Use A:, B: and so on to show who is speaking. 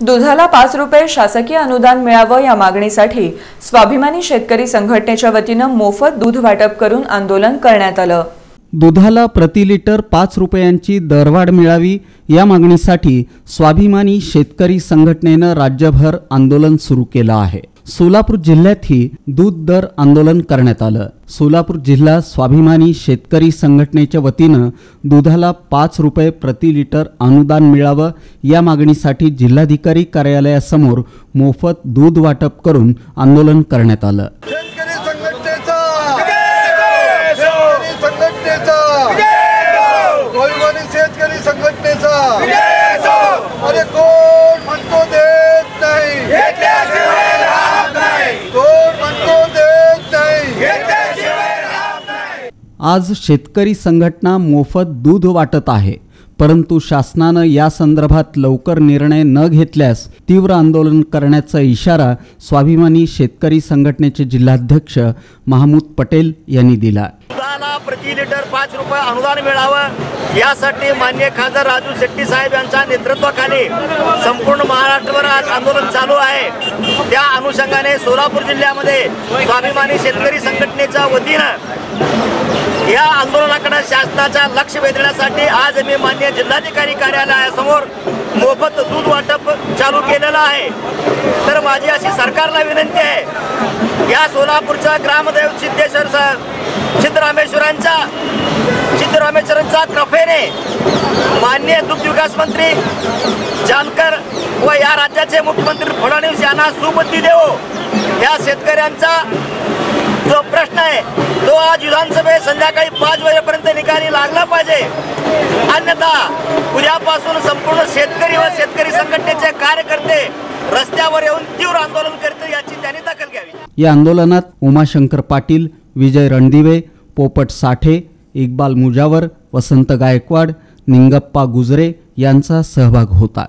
A: दुधाला पाच रुपये शासकीय अनुदान मिळावं या मागणीसाठी स्वाभिमानी शेतकरी संघटनेच्या वतीनं मोफत दूध वाटप करून आंदोलन करण्यात आलं.
B: दुधाला प्रति लिटर पाच रुपयांची दरवाढ मिळावी या मागणीसाठी स्वाभिमानी शेतकरी संघटनेनं राज्यभर आंदोलन सुरू केलं आहे. सोलापूर जिल्ह्यातही दूध दर आंदोलन करण्यात आलं. सोलापूर जिल्हा स्वाभिमानी शेतकरी संघटनेच्या वतीनं दुधाला पाच रुपये प्रति लिटर अनुदान मिळावं या मागणीसाठी जिल्हाधिकारी कार्यालयासमोर मोफत दूध वाटप करून आंदोलन करण्यात आलं
C: शेतकरी संघटनेचा शेतकरी संघटनेचा स्वाभिमानी शेतकरी संघटनेचा अरे कोण म्हणतो देत नाही कोण म्हणतो देत नाही
B: आज शेतकरी संघटना मोफत दूध वाटत आहे. परंतु शासनानं या संदर्भात लवकर निर्णय न घेतल्यास तीव्र आंदोलन करण्याचा इशारा स्वाभिमानी शेतकरी संघटनेचे जिल्हाध्यक्ष महमूद पटेल यांनी दिला.
D: प्रति लिटर पाच रुपये अनुदान मिळावं यासाठी मान्य खासदार राजू शेट्टी साहेब यांच्या नेतृत्वाखाली संपूर्ण महाराष्ट्रभर आज आंदोलन चालू आहे. त्या अनुषंगाने सोलापूर जिल्ह्यामध्ये स्वाभिमानी शेतकरी संघटनेच्या वतीनं या आंदोलनाकडे शासनाच्या लक्ष वेधण्यासाठी आज मी मान्य जिल्हाधिकारी कार्यालयासमोर मोफत दूध वाटप चालू केलेलं आहे. तर माझी अशी सरकारला विनंती आहे या सोलापूरच्या ग्रामदेव सिद्धेश्वर सिद्धरामेश्वरांच्या सिद्धरामेश्वरांच्या कफेने मान्य दुग्ध विकास मंत्री जानकर व या राज्याचे मुख्यमंत्री फडणवीस यांना सुबुद्धी देवो. या शेतकऱ्यांचा आहे. तो आज विधानसभेत संध्याकाळी पाच वाजेपर्यंत निकाली लागला पाहिजे. अन्यथा उद्यापासून संपूर्ण शेतकरी व शेतकरी संघटनेचे कार्यकर्ते रस्त्यावर येऊन तीव्र आंदोलन करतील याची त्यांनी दखल घ्यावी.
B: या आंदोलनात उमाशंकर पाटील विजय रणदिवे पोपट साठे इक्बाल मुजावर वसंत गायकवाड निंगप्पा गुजरे यांचा सहभाग होता.